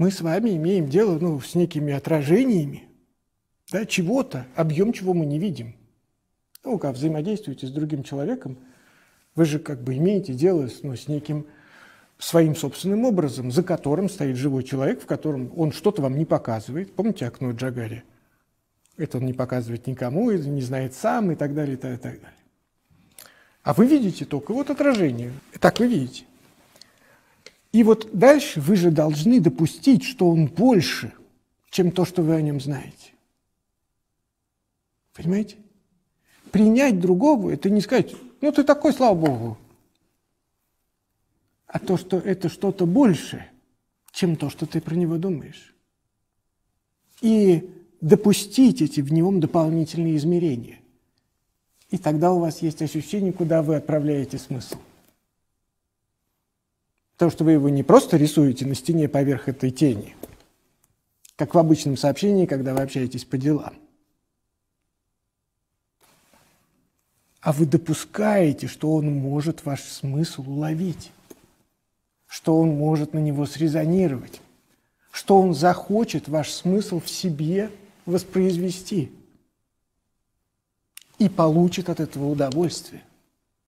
мы с вами имеем дело ну, с некими отражениями да, чего-то, объем чего мы не видим. Ну, как взаимодействуете с другим человеком, вы же как бы имеете дело ну, с неким своим собственным образом, за которым стоит живой человек, в котором он что-то вам не показывает. Помните окно Джагари? Это он не показывает никому, это не знает сам и так далее, так, и так далее. А вы видите только вот отражение. Так вы видите. И вот дальше вы же должны допустить, что он больше, чем то, что вы о нем знаете. Понимаете? Принять другого – это не сказать, ну ты такой, слава Богу. А то, что это что-то большее, чем то, что ты про него думаешь. И допустить эти в нем дополнительные измерения. И тогда у вас есть ощущение, куда вы отправляете смысл. Потому что вы его не просто рисуете на стене поверх этой тени, как в обычном сообщении, когда вы общаетесь по делам. А вы допускаете, что он может ваш смысл уловить, что он может на него срезонировать, что он захочет ваш смысл в себе воспроизвести и получит от этого удовольствие.